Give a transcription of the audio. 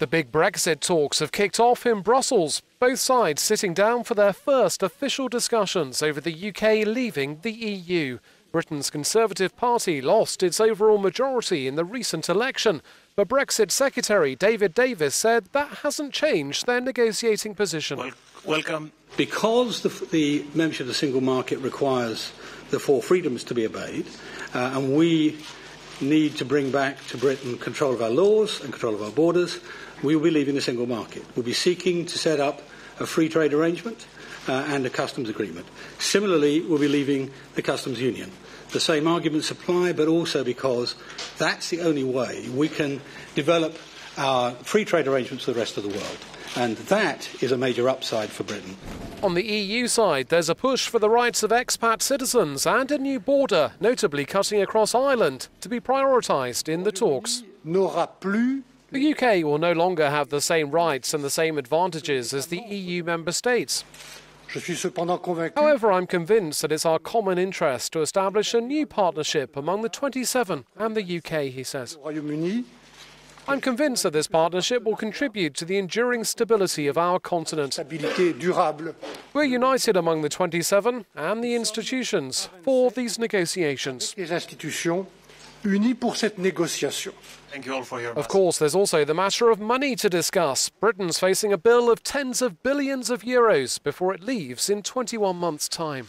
The big Brexit talks have kicked off in Brussels, both sides sitting down for their first official discussions over the UK leaving the EU. Britain's Conservative Party lost its overall majority in the recent election, but Brexit Secretary David Davis said that hasn't changed their negotiating position. Well, welcome. Because the, the, membership of the single market requires the four freedoms to be obeyed, uh, and we need to bring back to Britain control of our laws and control of our borders, we will be leaving the single market. We'll be seeking to set up a free trade arrangement uh, and a customs agreement. Similarly, we'll be leaving the customs union. The same arguments apply, but also because that's the only way we can develop our free trade arrangements with the rest of the world. And that is a major upside for Britain. On the EU side, there's a push for the rights of expat citizens and a new border, notably cutting across Ireland, to be prioritised in the talks. The UK will no longer have the same rights and the same advantages as the EU member states. However, I'm convinced that it's our common interest to establish a new partnership among the 27 and the UK, he says. I'm convinced that this partnership will contribute to the enduring stability of our continent. We're united among the 27 and the institutions for these negotiations. Thank you all for your Of course, there's also the matter of money to discuss. Britain's facing a bill of tens of billions of euros before it leaves in 21 months' time.